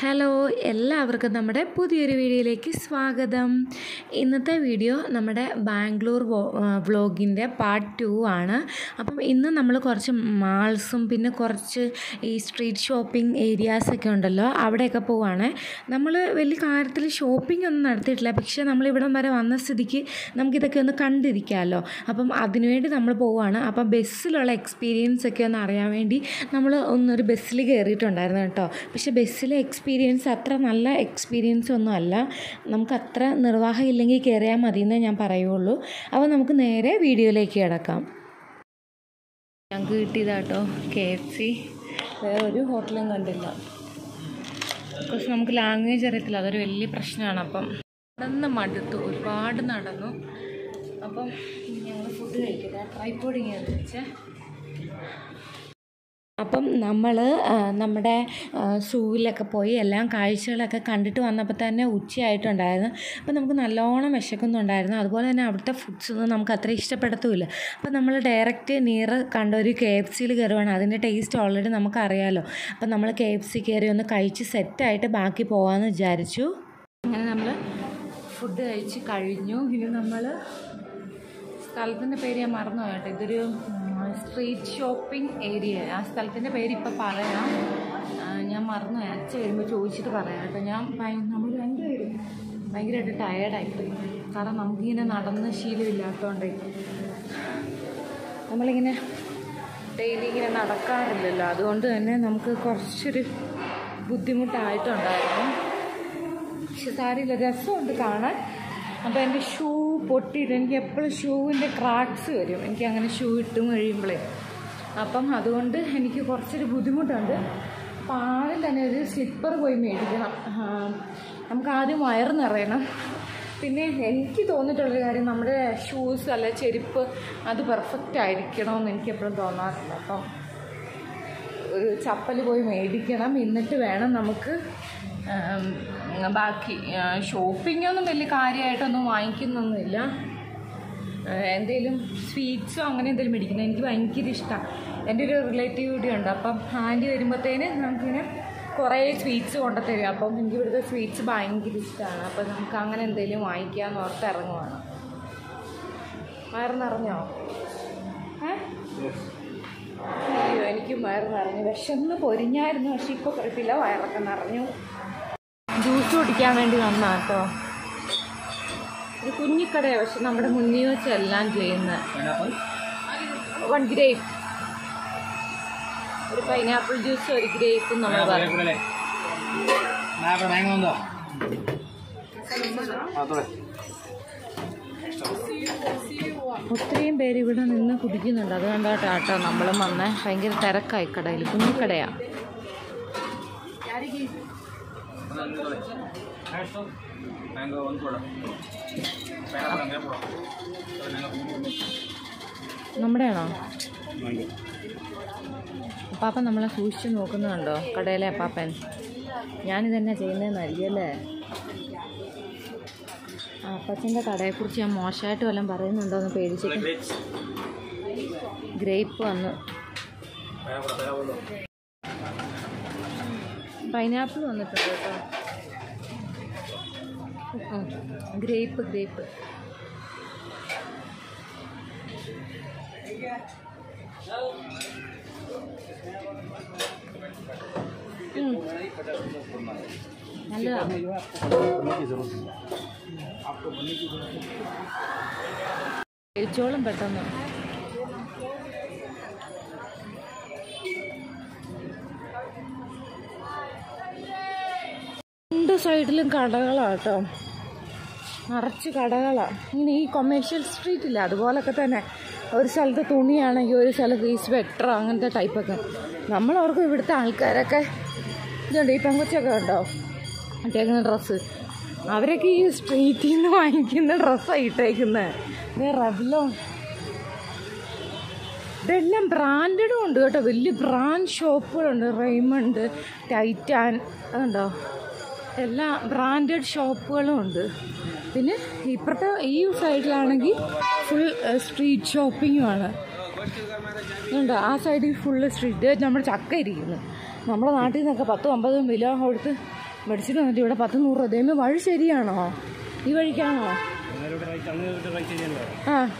Hello എല്ലാവർക്കും നമ്മുടെ പുതിയൊരു വീഡിയോയിലേക്ക് സ്വാഗതം. ഇന്നത്തെ വീഡിയോ നമ്മുടെ ബാംഗ്ലൂർ വ്ളോഗിന്റെ പാർട്ട് ടു ആണ്. അപ്പം ഇന്ന് നമ്മൾ കുറച്ച് മാൾസും പിന്നെ കുറച്ച് ഈ സ്ട്രീറ്റ് ഷോപ്പിംഗ് ഏരിയാസൊക്കെ ഉണ്ടല്ലോ അവിടെയൊക്കെ പോവുകയാണ് നമ്മൾ വലിയ കാര്യത്തിൽ ഷോപ്പിംഗ് ഒന്നും നടത്തിയിട്ടില്ല. പക്ഷേ നമ്മൾ ഇവിടം വരെ വന്ന സ്ഥിതിക്ക് നമുക്കിതൊക്കെ ഒന്ന് കണ്ടിരിക്കാമല്ലോ അപ്പം അതിനുവേണ്ടി നമ്മൾ പോവുകയാണ് അപ്പം ബസ്സിലുള്ള എക്സ്പീരിയൻസ് ഒക്കെ ഒന്ന് അറിയാൻ വേണ്ടി നമ്മൾ ഒന്നൊരു ബസ്സിൽ കയറിയിട്ടുണ്ടായിരുന്നു കേട്ടോ. പക്ഷേ ബസ്സിലെ എക്സ്പീരിയൻസ് അത്ര നല്ല എക്സ്പീരിയൻസ് ഒന്നും അല്ല. നമുക്ക് അത്ര നിർവാഹം ഇല്ലെങ്കിൽ കയറിയാൽ മതി എന്നേ ഞാൻ പറയുള്ളൂ. അപ്പോൾ നമുക്ക് നേരെ വീഡിയോയിലേക്ക് കിടക്കാം. ഞങ്ങൾക്ക് കിട്ടിയതാട്ടോ കെ എഫ് സി. വേറെ ഒരു ഹോട്ടലും കണ്ടില്ല. ബിക്കോസ് നമുക്ക് ലാംഗ്വേജ് അറിയത്തില്ല. അതൊരു വലിയ പ്രശ്നമാണ് അപ്പം. നടന്ന് മടുത്തു. ഒരുപാട് നടന്നു. അപ്പം ഞങ്ങൾ ഫുഡ് കഴിക്കില്ല ട്രൈപ്പോഡ് ഇങ്ങനെ വെച്ചേ. അപ്പം നമ്മൾ നമ്മുടെ സൂവിലൊക്കെ പോയി എല്ലാം കാഴ്ചകളൊക്കെ കണ്ടിട്ട് വന്നപ്പോൾ തന്നെ ഉച്ചയായിട്ടുണ്ടായിരുന്നു. അപ്പം നമുക്ക് നല്ലോണം വിശക്കുന്നുണ്ടായിരുന്നു. അതുപോലെ തന്നെ അവിടുത്തെ ഫുഡ്സ് ഒന്നും നമുക്ക് അത്ര ഇഷ്ടപ്പെടത്തുമില്ല അപ്പം നമ്മൾ ഡയറക്റ്റ് നിയർ കണ്ട ഒരു കെ എഫ് സിയിൽ കയറുവാണ് അതിന്റെ ടേസ്റ്റ് ഓൾറെഡി നമുക്കറിയാമല്ലോ അപ്പം നമ്മൾ കെ എഫ് സി കയറി ഒന്ന് കഴിച്ച് സെറ്റായിട്ട് ബാക്കി പോകാമെന്ന് വിചാരിച്ചു. അങ്ങനെ നമ്മൾ ഫുഡ് കഴിച്ച് കഴിഞ്ഞു. ഇനി നമ്മൾ സ്ഥലത്തിന്റെ പേര് ഞാൻ മറന്നു കേട്ടോ. ഇതൊരു സ്ട്രീറ്റ് ഷോപ്പിംഗ് ഏരിയ ആ സ്ഥലത്തിന്റെ പേര് ഇപ്പോൾ പറയാം. ഞാൻ മറന്നു. അച്ഛ വരുമ്പോൾ ചോദിച്ചിട്ട് പറയാം കേട്ടോ. ഞാൻ നമ്മൾ രണ്ടുപേരും ഭയങ്കരമായിട്ട് ടയേർഡായിപ്പോയി കാരണം നമുക്കിങ്ങനെ നടന്ന് ശീലമില്ലാത്തതുകൊണ്ടേ നമ്മളിങ്ങനെ ഡെയിലി ഇങ്ങനെ നടക്കാറില്ലല്ലോ. അതുകൊണ്ട് തന്നെ നമുക്ക് കുറച്ചൊരു ബുദ്ധിമുട്ടായിട്ടുണ്ടായിരുന്നു. പക്ഷെ സാരിയില്ല രസമുണ്ട് കാണാൻ. അപ്പോൾ എന്റെ ഷൂ പൊട്ടിയിട്ട് എനിക്ക് എപ്പോഴും ഷൂവിന്റെ ക്രാക്സ് വരും. എനിക്ക് അങ്ങനെ ഷൂ ഇട്ടും കഴിയുമ്പോഴേ അപ്പം അതുകൊണ്ട് എനിക്ക് കുറച്ചൊരു ബുദ്ധിമുട്ടുണ്ട്. അപ്പം ആദ്യം തന്നെ ഒരു സ്ലിപ്പർ പോയി മേടിക്കണം. നമുക്ക് ആദ്യം വയർ നിറയണം. പിന്നെ എനിക്ക് തോന്നിയിട്ടുള്ളൊരു കാര്യം നമ്മുടെ ഷൂസ് അല്ല ചെരുപ്പ് അത് പെർഫെക്റ്റ് ആയിരിക്കണമെന്ന് എനിക്ക് എപ്പോഴും തോന്നാറുണ്ട്. അപ്പം ഒരു ചപ്പൽ പോയി മേടിക്കണം. എന്നിട്ട് വേണം നമുക്ക് ബാക്കി ഷോപ്പിങ്ങൊന്നും വലിയ കാര്യമായിട്ടൊന്നും വാങ്ങിക്കുന്നൊന്നുമില്ല. എന്തെങ്കിലും സ്വീറ്റ്സോ അങ്ങനെ എന്തെങ്കിലും മേടിക്കുന്നത് എനിക്ക് ഭയങ്കര ഇഷ്ടമാണ് എന്റെ ഒരു റിലേറ്റീവ് കൂടി ഉണ്ട്. അപ്പം ആന്റി വരുമ്പോഴത്തേന് നമുക്കിങ്ങനെ കുറേ സ്വീറ്റ്സ് കൊണ്ടുത്തരും. അപ്പം എനിക്ക് ഇവിടുത്തെ സ്വീറ്റ്സ് ഭയങ്കര ഇഷ്ടമാണ് അപ്പം നമുക്ക് അങ്ങനെ എന്തെങ്കിലും വാങ്ങിക്കാമെന്ന് ഓർത്ത് ഇറങ്ങുവാണ്. വയറ് നിറഞ്ഞോ ഏ? അയ്യോ എനിക്കും നിറഞ്ഞു വിശന്ന് പൊരിഞ്ഞായിരുന്നു പക്ഷെ ഇപ്പോൾ കുഴപ്പമില്ല. വയറൊക്കെ നിറഞ്ഞു. ജ്യൂസ് കുടിക്കാൻ വേണ്ടി വന്നാ കേട്ടോ ഒരു കുഞ്ഞിക്കടയാണ് പക്ഷെ നമ്മുടെ മുന്നിൽ വെച്ച് എല്ലാം ചെയ്യുന്നത് വൺ ഗ്രേപ്പ് ഒരു പൈനാപ്പിൾ ജ്യൂസ് ഒരു ഗ്രേപ്പും നമ്മൾ ഒത്തിരിയും പേര് ഇവിടെ നിന്ന് കുടിക്കുന്നുണ്ട്. അതുകൊണ്ടാട്ടോ കേട്ടോ നമ്മളും വന്നേ. ഭയങ്കര തിരക്കായി കടയിൽ കുഞ്ഞിക്കടയാണ് നമ്മുടെയാണോ? അപ്പാപ്പൻ നമ്മളെ സൂക്ഷിച്ച് നോക്കുന്നുണ്ടോ? കടയിലെ അപ്പാപ്പൻ. ഞാനിതന്നെ ചെയ്യുന്നതെന്ന് അറിയല്ലേ അപ്പച്ചന്റെ കടയെക്കുറിച്ച് ഞാൻ മോശമായിട്ട് വല്ലതും പറയുന്നുണ്ടോ എന്ന് പേടിച്ചിട്ട്? ഗ്രേപ്പ് വന്നു. പൈനാപ്പിൾ വന്നിട്ടുണ്ട് കേട്ടോ. Grape grape. നല്ലതാണ് കഴിച്ചോളും പെട്ടെന്ന്. സൈഡിലും കടകളാണ് കേട്ടോ നിറച്ച് കടകളാണ് ഇങ്ങനെ ഈ കൊമേഴ്ഷ്യൽ സ്ട്രീറ്റില്ല അതുപോലൊക്കെ തന്നെ. ഒരു സ്ഥലത്ത് തുണിയാണെങ്കിൽ ഒരു സ്ഥലത്ത് ഈ സ്വെറ്റർ അങ്ങനത്തെ ടൈപ്പൊക്കെ നമ്മളോർക്കും ഇവിടുത്തെ ആൾക്കാരൊക്കെ ഇതുണ്ട്. ഈ പെങ്കൊച്ചൊക്കെ ഉണ്ടോ ഇട്ടേക്കുന്ന ഡ്രസ്സ് അവരൊക്കെ ഈ സ്ട്രീറ്റിൽ നിന്ന് വാങ്ങിക്കുന്ന ഡ്രസ്സാണ് ഇട്ടേക്കുന്നത് റബ്ലോ ഇതെല്ലാം ബ്രാൻഡഡും ഉണ്ട് കേട്ടോ. വലിയ ബ്രാൻഡ് ഷോപ്പുകളുണ്ട്. റെയ്മണ്ട് ടൈറ്റാൻ അതുണ്ടോ? എല്ലാ ബ്രാൻഡഡ് ഷോപ്പുകളും ഉണ്ട്. പിന്നെ ഇപ്പുറത്തെ ഈ സൈഡിലാണെങ്കിൽ ഫുൾ സ്ട്രീറ്റ് ഷോപ്പിങ്ങുമാണ് ഉണ്ട് ആ സൈഡിൽ ഫുള്ള് സ്ട്രീറ്റ് നമ്മുടെ ചക്ക ഇരിക്കുന്നു. നമ്മുടെ നാട്ടിൽ നിന്നൊക്കെ പത്തും അമ്പതും വില കൊടുത്ത് മേടിച്ചിട്ട് വന്നിട്ട് ഇവിടെ പത്ത് നൂറ്. രൂപ വഴി ശരിയാണോ? ഈ വഴിക്കാണോ? ആ.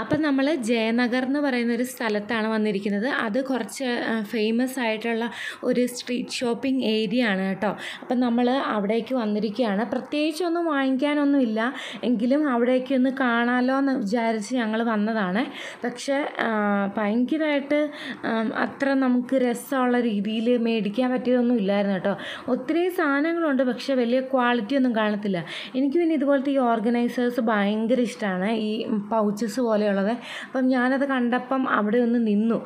അപ്പം നമ്മൾ ജയനഗർ എന്ന് പറയുന്ന ഒരു സ്ഥലത്താണ് വന്നിരിക്കുന്നത്. അത് കുറച്ച് ഫേമസ് ആയിട്ടുള്ള ഒരു സ്ട്രീറ്റ് ഷോപ്പിംഗ് ഏരിയ ആണ് കേട്ടോ. അപ്പം നമ്മൾ അവിടേക്ക് വന്നിരിക്കുകയാണ്. പ്രത്യേകിച്ചൊന്നും വാങ്ങിക്കാനൊന്നുമില്ല. എങ്കിലും അവിടേക്ക് ഒന്ന് കാണാമല്ലോ എന്ന് വിചാരിച്ച് ഞങ്ങൾ വന്നതാണ്. പക്ഷേ ഭയങ്കരമായിട്ട് അത്ര നമുക്ക് രസമുള്ള രീതിയിൽ മേടിക്കാൻ പറ്റിയതൊന്നും ഇല്ലായിരുന്നു കേട്ടോ. ഒത്തിരി സാധനങ്ങളുണ്ട് പക്ഷേ വലിയ ക്വാളിറ്റി ഒന്നും കാണത്തില്ല. എനിക്ക് പിന്നെ ഇതുപോലത്തെ ഈ ഓർഗനൈസേഴ്സ് ഭയങ്കര ഇഷ്ടമാണ്. ഈ പൗച്ചസ് പോലെയുള്ളത്. അപ്പം ഞാനത് കണ്ടപ്പം അവിടെ ഒന്ന് നിന്നു.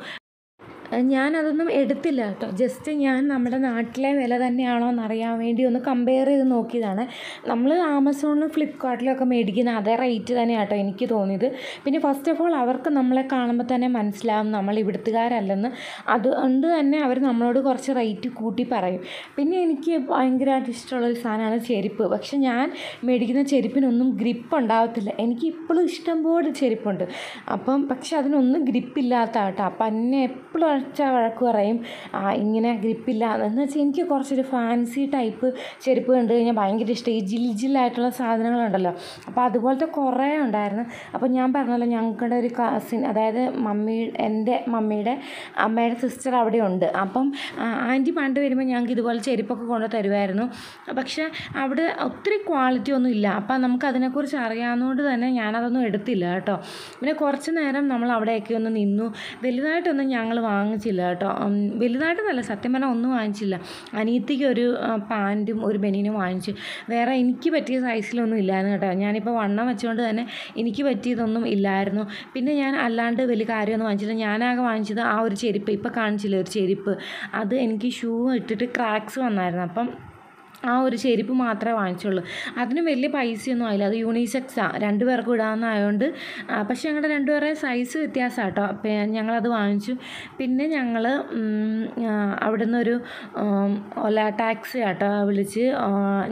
ഞാനതൊന്നും എടുത്തില്ല കേട്ടോ. ജസ്റ്റ് ഞാൻ നമ്മുടെ നാട്ടിലെ വില തന്നെയാണോ എന്നറിയാൻ വേണ്ടി ഒന്ന് കമ്പയർ ചെയ്ത് നോക്കിയതാണ്. നമ്മൾ ആമസോണിലും ഫ്ലിപ്കാർട്ടിലും ഒക്കെ മേടിക്കുന്ന അതേ റേറ്റ് തന്നെയാണ് കേട്ടോ എനിക്ക് തോന്നിയത്. പിന്നെ ഫസ്റ്റ് ഓഫ് ഓൾ അവർക്ക് നമ്മളെ കാണുമ്പോൾ തന്നെ മനസ്സിലാവും നമ്മൾ ഇവിടുത്തുകാരല്ലെന്ന്. അതുകൊണ്ട് തന്നെ അവർ നമ്മളോട് കുറച്ച് റേറ്റ് കൂട്ടി പറയും. പിന്നെ എനിക്ക് ഭയങ്കരമായിട്ട് ഇഷ്ടമുള്ളൊരു സാധനമാണ് ചെരുപ്പ്. പക്ഷെ ഞാൻ മേടിക്കുന്ന ചെരുപ്പിനൊന്നും ഗ്രിപ്പ് ഉണ്ടാവത്തില്ല. എനിക്ക് ഇപ്പോഴും ഇഷ്ടംപോലെ ചെരുപ്പുണ്ട്. അപ്പം പക്ഷെ അതിനൊന്നും ഗ്രിപ്പില്ലാത്ത കേട്ടോ അപ്പം എന്നെ എപ്പോഴും അടച്ച വഴക്ക് പറയും ഇങ്ങനെ ഗ്രിപ്പില്ല. എന്ന് വെച്ചാൽ എനിക്ക് കുറച്ചൊരു ഫാൻസി ടൈപ്പ് ചെരുപ്പ് കണ്ടു കഴിഞ്ഞാൽ ഭയങ്കര ഇഷ്ടം. ഈ ജിൽ ജില്ലായിട്ടുള്ള സാധനങ്ങളുണ്ടല്ലോ. അപ്പോൾ അതുപോലത്തെ കുറേ ഉണ്ടായിരുന്നു. അപ്പോൾ ഞാൻ പറഞ്ഞല്ലോ ഞങ്ങളുടെ ഒരു കസിൻ അതായത് മമ്മി എന്റെ മമ്മിയുടെ അമ്മയുടെ സിസ്റ്റർ അവിടെ ഉണ്ട്. അപ്പം ആന്റി പണ്ട് വരുമ്പോൾ ഞങ്ങൾക്ക് ഇതുപോലെ ചെരുപ്പൊക്കെ കൊണ്ട് തരുമായിരുന്നു പക്ഷേ അവിടെ ഒത്തിരി ക്വാളിറ്റി ഒന്നും ഇല്ല. അപ്പം നമുക്ക് അതിനെക്കുറിച്ച് അറിയാവുന്നതുകൊണ്ട് തന്നെ ഞാനതൊന്നും എടുത്തില്ല കേട്ടോ. പിന്നെ കുറച്ച് നേരം നമ്മൾ അവിടെയൊക്കെ ഒന്ന് നിന്നു. വലുതായിട്ടൊന്നും ഞങ്ങൾ വാങ്ങിച്ചില്ല കേട്ടോ. വലുതായിട്ടൊന്നല്ല സത്യം പറഞ്ഞാൽ ഒന്നും വാങ്ങിച്ചില്ല. അനിയത്തിക്ക് ഒരു പാന്റും ഒരു ബനീനും വാങ്ങിച്ചു. വേറെ എനിക്ക് പറ്റിയ സൈസിലൊന്നും ഇല്ലായിരുന്നു കേട്ടോ. ഞാനിപ്പോൾ വണ്ണം വെച്ചുകൊണ്ട് തന്നെ എനിക്ക് പറ്റിയതൊന്നും ഇല്ലായിരുന്നു. പിന്നെ ഞാൻ അല്ലാണ്ട് വലിയ കാര്യമൊന്നും വാങ്ങിച്ചില്ല. ഞാനാകെ വാങ്ങിച്ചത് ആ ഒരു ചെരുപ്പ് ഇപ്പോൾ കാണിച്ചില്ല ഒരു ചെരുപ്പ്. അത് എനിക്ക് ഷൂ ഇട്ടിട്ട് ക്രാക്സ് വന്നായിരുന്നു. അപ്പം ആ ഒരു ചെരുപ്പ് മാത്രമേ വാങ്ങിച്ചുള്ളൂ. അതിന് വലിയ പൈസയൊന്നും ആയില്ല. അത് യൂണിസെക്സാണ് രണ്ട് പേർക്കും ഇടാവുന്നതായതുകൊണ്ട് പക്ഷേ ഞങ്ങളുടെ രണ്ടുപേരുടെ സൈസ് വ്യത്യാസമാണ് കേട്ടോ അപ്പം ഞങ്ങളത് വാങ്ങിച്ചു. പിന്നെ ഞങ്ങൾ അവിടുന്ന് ഒരു ഒല ടാക്സി ആട്ടോ വിളിച്ച്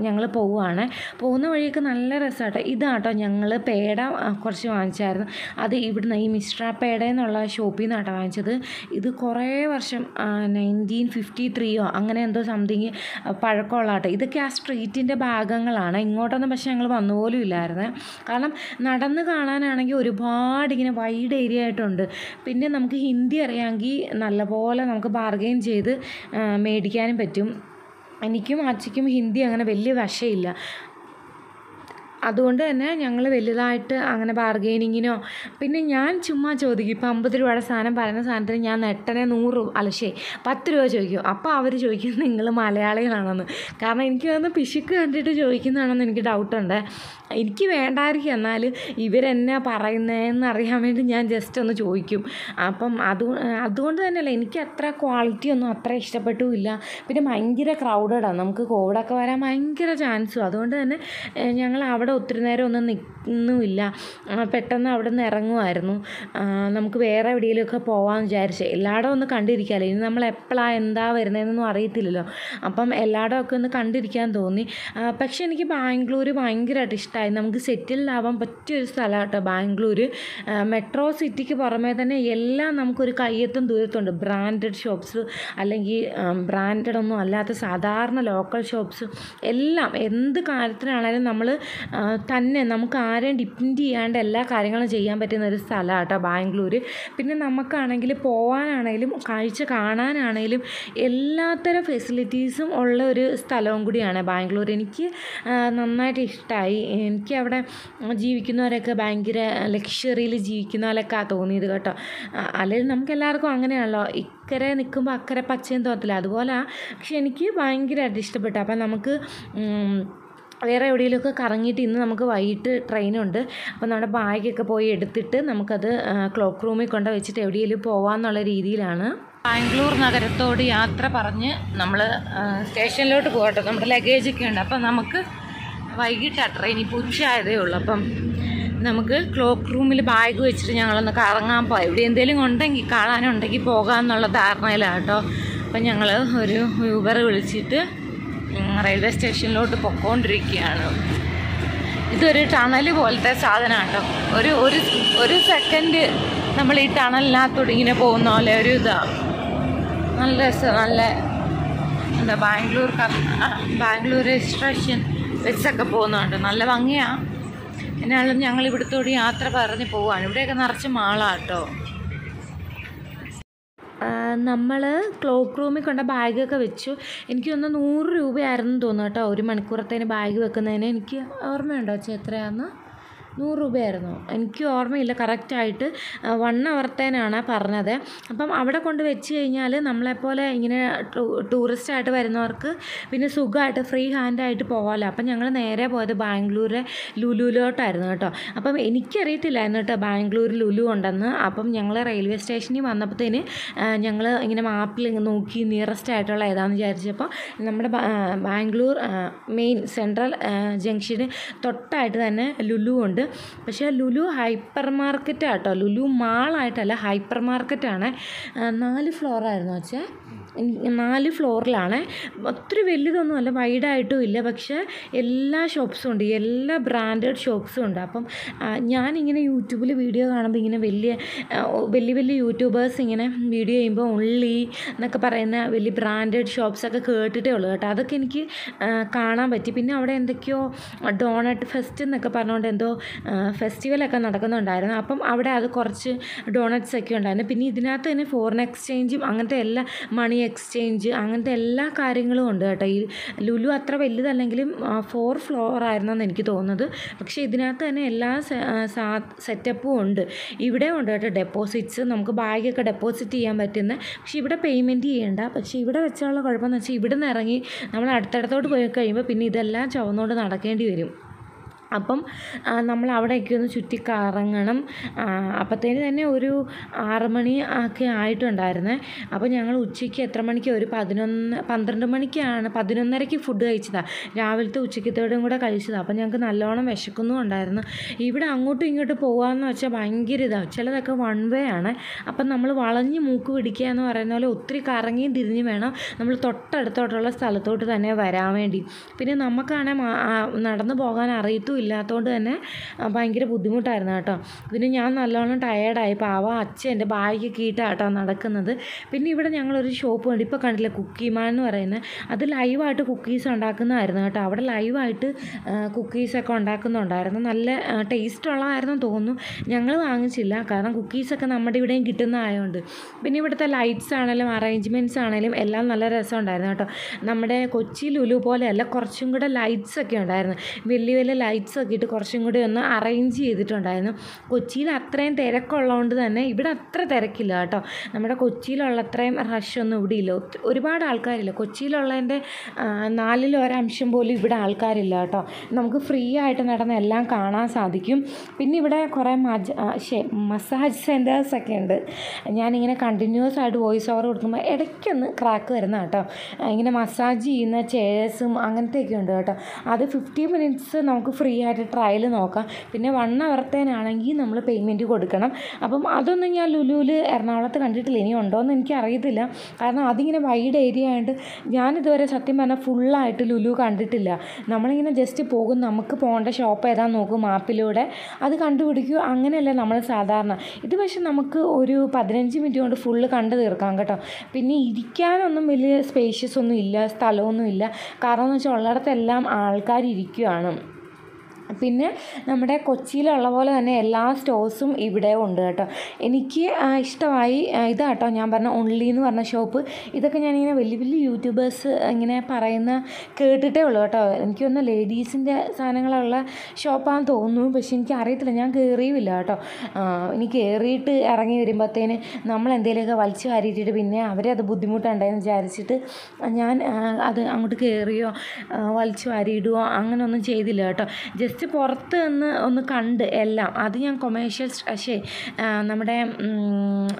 ഞങ്ങൾ പോവുകയാണ് പോകുന്ന വഴിയൊക്കെ നല്ല രസമാട്ടോ. ഇതാട്ടോ ഞങ്ങൾ പേട കുറച്ച് വാങ്ങിച്ചായിരുന്നു. അത് ഇവിടുന്ന് ഈ മിശ്ര പേട എന്നുള്ള ഷോപ്പിൽ നിന്നാട്ടോ വാങ്ങിച്ചത്. ഇത് കുറേ വർഷം നയന്റീൻ ഫിഫ്റ്റി ത്രീയോ അങ്ങനെ എന്തോ സംതിങ് പഴക്കമുള്ള ആട്ടോ ഇതൊക്കെ ആ സ്ട്രീറ്റിന്റെ ഭാഗങ്ങളാണ്. ഇങ്ങോട്ടൊന്നും പക്ഷേ ഞങ്ങൾ വന്നുപോലും ഇല്ലായിരുന്നു. കാരണം നടന്ന് കാണാനാണെങ്കിൽ ഒരുപാട് ഇങ്ങനെ വൈഡ് ഏരിയ ആയിട്ടുണ്ട്. പിന്നെ നമുക്ക് ഹിന്ദി അറിയാമെങ്കിൽ നല്ലപോലെ നമുക്ക് ബാർഗെയിൻ ചെയ്ത് മേടിക്കാനും പറ്റും. എനിക്കും അച്ഛയ്ക്കും ഹിന്ദി അങ്ങനെ വലിയ വശമില്ല അതുകൊണ്ട് തന്നെ ഞങ്ങൾ വലുതായിട്ട് അങ്ങനെ ബാർഗെയിനിങ്ങിനോ പിന്നെ ഞാൻ ചുമ്മാ ചോദിക്കും. ഇപ്പം അമ്പത് രൂപയുടെ സാധനം പറയുന്ന സാധനത്തിന് ഞാൻ നെട്ടനെ നൂറ് രൂപ പത്ത് രൂപ ചോദിക്കും. അപ്പോൾ അവർ ചോദിക്കും നിങ്ങൾ മലയാളികളാണെന്ന്. കാരണം എനിക്ക് വന്ന് പിശുക്ക് കണ്ടിട്ട് ചോദിക്കുന്നതാണെന്ന് എനിക്ക് ഡൗട്ടുണ്ട് എനിക്ക് വേണ്ടായിരിക്കും എന്നാൽ ഇവരെന്നാ പറയുന്നതെന്ന് അറിയാൻ വേണ്ടി ഞാൻ ജസ്റ്റ് ഒന്ന് ചോദിക്കും. അപ്പം അത് അതുകൊണ്ട് തന്നെയല്ല എനിക്ക് അത്ര ക്വാളിറ്റി ഒന്നും അത്ര ഇഷ്ടപ്പെട്ടുമില്ല പിന്നെ ഭയങ്കര ക്രൗഡഡാണ് നമുക്ക് കോവിഡൊക്കെ വരാൻ ഭയങ്കര ചാൻസും അതുകൊണ്ട് തന്നെ ഞങ്ങൾ അവിടെ ഒത്തിരി നേരം ഒന്നും നിൽക്കുന്നുമില്ല പെട്ടെന്ന് അവിടെ നിന്ന് ഇറങ്ങുമായിരുന്നു നമുക്ക് വേറെ എവിടെയെങ്കിലുമൊക്കെ പോകാമെന്ന് വിചാരിച്ചേ. എല്ലായിടവും ഒന്ന് കണ്ടിരിക്കാമല്ലോ ഇനി നമ്മൾ എപ്പോഴാണ് എന്താ വരുന്നതെന്നൊന്നും അറിയത്തില്ലല്ലോ. അപ്പം എല്ലായിടവും ഒക്കെ ഒന്ന് കണ്ടിരിക്കാൻ തോന്നി. പക്ഷേ എനിക്ക് ബാംഗ്ലൂർ ഭയങ്കരമായിട്ട് ഇഷ്ടമായി നമുക്ക് സെറ്റിൽ ആവാൻ പറ്റിയൊരു സ്ഥലമാണ് കേട്ടോ ബാംഗ്ലൂർ മെട്രോ സിറ്റിക്ക് പുറമേ തന്നെ എല്ലാം നമുക്കൊരു കയ്യെത്തും ദൂരത്തുണ്ട്. ബ്രാൻഡഡ് ഷോപ്സ് അല്ലെങ്കിൽ ബ്രാൻഡഡ് ഒന്നും അല്ലാത്ത സാധാരണ ലോക്കൽ ഷോപ്സ് എല്ലാം എന്ത് കാര്യത്തിനാണേലും നമ്മൾ തന്നെ നമുക്ക് ആരെയും ഡിപ്പെൻഡ് ചെയ്യാണ്ട് എല്ലാ കാര്യങ്ങളും ചെയ്യാൻ പറ്റുന്ന ഒരു സ്ഥലമാണ് കേട്ടോ ബാംഗ്ലൂർ പിന്നെ നമുക്കാണെങ്കിൽ പോകാനാണെങ്കിലും കാഴ്ച കാണാനാണെങ്കിലും എല്ലാത്തരം ഫെസിലിറ്റീസും ഉള്ള ഒരു സ്ഥലവും കൂടിയാണ് ബാംഗ്ലൂർ എനിക്ക് നന്നായിട്ട് ഇഷ്ടമായി എനിക്ക് അവിടെ ജീവിക്കുന്നവരൊക്കെ ഭയങ്കര ലക്ഷറിയിൽ ജീവിക്കുന്ന പോലെയൊക്കെ തോന്നിയത് കേട്ടോ. അല്ലെങ്കിൽ നമുക്ക് എല്ലാവർക്കും അങ്ങനെയാണല്ലോ. ഇക്കരെ നിൽക്കുമ്പോൾ അക്കരെ പച്ചയും തോന്നത്തില്ല. അതുപോലെ പക്ഷെ എനിക്ക് ഭയങ്കരമായിട്ട് ഇഷ്ടപ്പെട്ടു. അപ്പം നമുക്ക് വേറെ എവിടെയെങ്കിലുമൊക്കെ കറങ്ങിയിട്ട് ഇന്ന് നമുക്ക് വൈകിട്ട് ട്രെയിനുണ്ട്. അപ്പോൾ നമ്മുടെ ബാഗൊക്കെ പോയി എടുത്തിട്ട് നമുക്കത് ക്ലോക്ക് റൂമിൽ കൊണ്ട് വെച്ചിട്ട് എവിടെയെങ്കിലും പോകാമെന്നുള്ള രീതിയിലാണ്. ബാംഗ്ലൂർ നഗരത്തോട് യാത്ര പറഞ്ഞ് നമ്മൾ സ്റ്റേഷനിലോട്ട് പോകട്ടെ. നമ്മുടെ ലഗേജ് ഒക്കെ ഉണ്ട്. അപ്പം നമുക്ക് വൈകിട്ടാണ് ട്രെയിൻ. ഇപ്പോൾ ഉച്ചയായതേ ഉള്ളൂ. അപ്പം നമുക്ക് ക്ലോക്ക് റൂമിൽ ബാഗ് വെച്ചിട്ട് ഞങ്ങളൊന്ന് കറങ്ങാൻ പോകാം എവിടെ എന്തെങ്കിലും ഉണ്ടെങ്കിൽ കാണാനുണ്ടെങ്കിൽ പോകാമെന്നുള്ള ധാരണയിലാണ് കേട്ടോ. അപ്പം ഞങ്ങൾ ഒരു യൂബർ വിളിച്ചിട്ട് റെയിൽവേ സ്റ്റേഷനിലോട്ട് പൊക്കോണ്ടിരിക്കുകയാണ്. ഇതൊരു ടണൽ പോലത്തെ സാധനമാണ് കേട്ടോ ഒരു ഒരു ഒരു സെക്കൻഡ് നമ്മൾ ഈ ടണലിനകത്തോട് ഇങ്ങനെ പോകുന്ന പോലെ ഒരു ഇതാണ് നല്ല രസം നല്ല എന്താ ബാംഗ്ലൂർ ബാംഗ്ലൂർ എക്സ്പ്രഷൻ ബസ്സൊക്കെ പോകുന്നുണ്ട് നല്ല ഭംഗിയാണ് എന്നാലും ഞങ്ങൾ ഇവിടുത്തോട് യാത്ര പറഞ്ഞ് പോവാണ്. ഇവിടെയൊക്കെ നിറച്ച് മാളാട്ടോ. നമ്മൾ ക്ലോക്ക് റൂമിൽ കൊണ്ട ബാഗൊക്കെ വെച്ചു. എനിക്ക് ഒന്ന് നൂറ് രൂപയായിരുന്നു തോന്നുന്നു കേട്ടോ. ഒരു മണിക്കൂറത്തേന് ബാഗ് വെക്കുന്നതിന്. എനിക്ക് ഓർമ്മയുണ്ടോ ചേച്ചി എത്രയാന്ന് നൂറ് രൂപയായിരുന്നു. എനിക്ക് ഓർമ്മയില്ല കറക്റ്റായിട്ട് വൺ അവർത്തേനാണ് പറഞ്ഞത്. അപ്പം അവിടെ കൊണ്ട് വെച്ച് കഴിഞ്ഞാൽ നമ്മളെപ്പോലെ ഇങ്ങനെ ടൂറിസ്റ്റായിട്ട് വരുന്നവർക്ക് പിന്നെ സുഖമായിട്ട് ഫ്രീ ഹാൻഡായിട്ട് പോകാമല്ലോ അപ്പം ഞങ്ങൾ നേരെ പോയത് ബാംഗ്ലൂർ ലുലുലോട്ടായിരുന്നു കേട്ടോ. അപ്പം എനിക്കറിയത്തില്ലായിരുന്നു കേട്ടോ ബാംഗ്ലൂർ ലുലു ഉണ്ടെന്ന്. അപ്പം ഞങ്ങൾ റെയിൽവേ സ്റ്റേഷനിൽ വന്നപ്പോഴത്തേന് ഞങ്ങൾ ഇങ്ങനെ മാപ്പിൽ നോക്കി നിയറസ്റ്റ് ആയിട്ടുള്ള ഏതാണെന്ന് വിചാരിച്ചപ്പോൾ നമ്മുടെ ബാംഗ്ലൂർ മെയിൻ സെൻട്രൽ ജംഗ്ഷന് തൊട്ടായിട്ട് തന്നെ ലുലു ഉണ്ട്. പക്ഷേ ലുലു ഹൈപ്പർ മാർക്കറ്റ് ആട്ടോ ലുലു മാളായിട്ടല്ല ഹൈപ്പർ മാർക്കറ്റാണ് നാല് ഫ്ലോറായിരുന്നു വെച്ചേ നാല് ഫ്ലോറിലാണ്. ഒത്തിരി വലുതൊന്നും അല്ല വൈഡായിട്ടും ഇല്ല. പക്ഷേ എല്ലാ ഷോപ്സും ഉണ്ട് എല്ലാ ബ്രാൻഡഡ് ഷോപ്സും ഉണ്ട്. അപ്പം ഞാനിങ്ങനെ യൂട്യൂബിൽ വീഡിയോ കാണുമ്പോൾ ഇങ്ങനെ വലിയ വലിയ വലിയ യൂട്യൂബേഴ്സ് ഇങ്ങനെ വീഡിയോ ചെയ്യുമ്പോൾ ഉള്ളി എന്നൊക്കെ പറയുന്ന വലിയ ബ്രാൻഡഡ് ഷോപ്സൊക്കെ കേട്ടിട്ടേ ഉള്ളൂ കേട്ടോ. അതൊക്കെ എനിക്ക് കാണാൻ പറ്റി. പിന്നെ അവിടെ എന്തൊക്കെയോ ഡോണറ്റ് ഫെസ്റ്റ് എന്നൊക്കെ പറഞ്ഞുകൊണ്ട് എന്തോ ഫെസ്റ്റിവലൊക്കെ നടക്കുന്നുണ്ടായിരുന്നു. അപ്പം അവിടെ അത് കുറച്ച് ഡോണറ്റ്സ് ഒക്കെ ഉണ്ടായിരുന്നു. പിന്നെ ഇതിനകത്ത് തന്നെ ഫോറിൻ എക്സ്ചേഞ്ചും അങ്ങനത്തെ എല്ലാ മണി എക്സ്ചേഞ്ച് അങ്ങനത്തെ എല്ലാ കാര്യങ്ങളും ഉണ്ട് കേട്ടോ. ഈ ലുലു അത്ര വലുതല്ലെങ്കിലും ഫോർ ഫ്ലോർ ആയിരുന്നെന്ന് എനിക്ക് തോന്നുന്നത്. പക്ഷേ ഇതിനകത്ത് തന്നെ എല്ലാ സെറ്റപ്പും ഉണ്ട്. ഇവിടെ ഉണ്ട് കേട്ടോ ഡെപ്പോസിറ്റ്സ് നമുക്ക് ബാഗൊക്കെ ഡെപ്പോസിറ്റ് ചെയ്യാൻ പറ്റുന്ന. പക്ഷേ ഇവിടെ പേയ്മെന്റ് ചെയ്യേണ്ട. പക്ഷേ ഇവിടെ വെച്ചുള്ള കുഴപ്പമെന്ന് വെച്ചാൽ ഇവിടെ നിന്ന് ഇറങ്ങി നമ്മൾ അടുത്തടത്തോട്ട് പോയി കഴിയുമ്പോൾ പിന്നെ ഇതെല്ലാം ചുവന്നുകൊണ്ട് നടക്കേണ്ടി വരും. അപ്പം നമ്മൾ അവിടെയൊക്കെ ഒന്ന് ചുറ്റി കറങ്ങണം അപ്പോഴത്തേന് തന്നെ ഒരു ആറ് മണി ഒക്കെ ആയിട്ടുണ്ടായിരുന്നേ. അപ്പോൾ ഞങ്ങൾ ഉച്ചയ്ക്ക് എത്ര മണിക്ക്? ഒരു പതിനൊന്ന് പന്ത്രണ്ട് മണിക്കാണ്. പതിനൊന്നരയ്ക്ക് ഫുഡ് കഴിച്ചതാണ് രാവിലത്തെ ഉച്ചയ്ക്കത്തോടും കൂടെ കഴിച്ചതാണ് അപ്പോൾ ഞങ്ങൾക്ക് നല്ലോണം വിശക്കുന്നും ഉണ്ടായിരുന്നു. ഇവിടെ അങ്ങോട്ടും ഇങ്ങോട്ടും പോകാമെന്ന് വെച്ചാൽ ഭയങ്കര ഇതാണ് ചിലതൊക്കെ വൺ വേ ആണ്. അപ്പം നമ്മൾ വളഞ്ഞ് മൂക്ക് പിടിക്കുക എന്ന് പറയുന്ന പോലെ ഒത്തിരി കറങ്ങിയും തിരിഞ്ഞ് വേണം നമ്മൾ തൊട്ടടുത്തോട്ടുള്ള സ്ഥലത്തോട്ട് തന്നെ വരാൻ വേണ്ടി. പിന്നെ നമുക്കാണെങ്കിൽ നടന്നു പോകാൻ അറിയത്തും ഇല്ലാത്തതുകൊണ്ട് തന്നെ ഭയങ്കര ബുദ്ധിമുട്ടായിരുന്നു കേട്ടോ. പിന്നെ ഞാൻ നല്ലോണം ടയേർഡായി പാവ അച്ഛൻ എന്റെ ബാഗ് കീട്ടാട്ടോ കേട്ടോ നടക്കുന്നത്. പിന്നെ ഇവിടെ ഞങ്ങളൊരു ഷോപ്പ് കണ്ടു. ഇപ്പോൾ കണ്ടില്ലേ കുക്കിമാൻ എന്ന് പറയുന്നത് അത് ലൈവായിട്ട് കുക്കീസ് ഉണ്ടാക്കുന്നതായിരുന്നു കേട്ടോ. അവിടെ ലൈവായിട്ട് കുക്കീസൊക്കെ ഉണ്ടാക്കുന്നുണ്ടായിരുന്നു. നല്ല ടേസ്റ്റ് ഉള്ളതായിരുന്നു തോന്നുന്നു. ഞങ്ങൾ വാങ്ങിച്ചില്ല. കാരണം കുക്കീസൊക്കെ നമ്മുടെ ഇവിടെയും കിട്ടുന്നതായതുകൊണ്ട് പിന്നെ ഇവിടുത്തെ ലൈറ്റ്സ് ആണെങ്കിലും അറേഞ്ച്മെന്റ്സ് ആണെങ്കിലും എല്ലാം നല്ല രസമുണ്ടായിരുന്നു കേട്ടോ. നമ്മുടെ കൊച്ചി ലുലു പോലെയല്ല കുറച്ചും കൂടെ ലൈറ്റ്സ് ഒക്കെ ഉണ്ടായിരുന്നു. വലിയ വലിയ ലൈറ്റ്സ് ഒക്കെ ഇട്ട് കുറച്ചും കൂടി ഒന്ന് അറേഞ്ച് ചെയ്തിട്ടുണ്ടായിരുന്നു. കൊച്ചിയിൽ അത്രയും തിരക്കുള്ളതുകൊണ്ട് തന്നെ ഇവിടെ അത്ര തിരക്കില്ല കേട്ടോ. നമ്മുടെ കൊച്ചിയിലുള്ള അത്രയും ഒന്നും ഇവിടെ ഇല്ല. ഒരുപാട് ആൾക്കാരില്ല. കൊച്ചിയിലുള്ളതിന്റെ നാലിൽ ഒരംശം പോലും ഇവിടെ ആൾക്കാരില്ല കേട്ടോ. നമുക്ക് ഫ്രീ ആയിട്ട് നടന്ന് എല്ലാം കാണാൻ സാധിക്കും. പിന്നെ ഇവിടെ കുറേ മജ മസാജ് സെന്റേഴ്സ് ഒക്കെ ഉണ്ട്. ഞാനിങ്ങനെ കണ്ടിന്യൂസ് ആയിട്ട് വോയിസ് ഓവർ കൊടുക്കുമ്പോൾ ഇടയ്ക്കൊന്ന് ക്രാക്ക് വരുന്ന കേട്ടോ. ഇങ്ങനെ മസാജ് ചെയ്യുന്ന ചെയേഴ്സും അങ്ങനത്തെയൊക്കെ ഉണ്ട് കേട്ടോ. അത് ഫിഫ്റ്റി മിനിറ്റ്സ് നമുക്ക് ഫ്രീ ആയിട്ട് ട്രയൽ നോക്കാം. പിന്നെ വൺ അവർത്തേനാണെങ്കിൽ നമ്മൾ പേയ്മെന്റ് കൊടുക്കണം. അപ്പം അതൊന്നും ഞാൻ ലുലുവിൽ എറണാകുളത്ത് കണ്ടിട്ടില്ല. ഇനി ഉണ്ടോയെന്ന് എനിക്ക് അറിയത്തില്ല കാരണം അതിങ്ങനെ വൈഡ് ഏരിയ ആയതുകൊണ്ട് ഞാനിതുവരെ സത്യം പറഞ്ഞാൽ ഫുള്ളായിട്ട് ലുലു കണ്ടിട്ടില്ല. നമ്മളിങ്ങനെ ജസ്റ്റ് പോകും. നമുക്ക് പോകേണ്ട ഷോപ്പ് ഏതാന്ന് നോക്കും മാപ്പിലൂടെ അത് കണ്ടുപിടിക്കും. അങ്ങനെയല്ല നമ്മൾ സാധാരണ. ഇത് പക്ഷെ നമുക്ക് ഒരു പതിനഞ്ച് മിനിറ്റ് കൊണ്ട് ഫുള്ള് കണ്ടു തീർക്കാം കേട്ടോ. പിന്നെ ഇരിക്കാനൊന്നും വലിയ സ്പേഷ്യസ് ഒന്നും ഇല്ല സ്ഥലമൊന്നും ഇല്ല. കാരണം എന്ന് വെച്ചാൽ ഉള്ളിടത്തെല്ലാം ആൾക്കാർ ഇരിക്കുകയാണ് പിന്നെ നമ്മുടെ കൊച്ചിയിലുള്ള പോലെ തന്നെ എല്ലാ സ്റ്റോഴ്സും ഇവിടെ ഉണ്ട് കേട്ടോ. എനിക്ക് ഇഷ്ടമായി ഇതാട്ടോ ഞാൻ പറഞ്ഞ ഓൺലി എന്ന് പറഞ്ഞ ഷോപ്പ്. ഇതൊക്കെ ഞാനിങ്ങനെ വലിയ വലിയ യൂട്യൂബേഴ്സ് ഇങ്ങനെ പറയുന്ന കേട്ടിട്ടേ ഉള്ളൂ കേട്ടോ. എനിക്ക് എനിക്കൊന്ന് ലേഡീസിന്റെ സാധനങ്ങളുള്ള ഷോപ്പാണെന്ന് തോന്നുന്നു പക്ഷെ എനിക്ക് അറിയത്തില്ല ഞാൻ കയറിയുമില്ല കേട്ടോ. ഇനി കയറിയിട്ട് ഇറങ്ങി വരുമ്പോഴത്തേന് നമ്മൾ എന്തെങ്കിലുമൊക്കെ വലിച്ചു വാരിയിട്ടിട്ട് പിന്നെ അവരെ അത് ബുദ്ധിമുട്ടുണ്ടായെന്ന് വിചാരിച്ചിട്ട് ഞാൻ അത് അങ്ങോട്ട് കയറിയോ വലിച്ചു വാരിയിടുകയോ അങ്ങനെയൊന്നും ചെയ്തില്ല കേട്ടോ. ജസ്റ്റ് പുറത്ത് നിന്ന് ഒന്ന് കണ്ട് എല്ലാം. അത് ഞാൻ കൊമേഴ്ഷ്യൽ പക്ഷേ നമ്മുടെ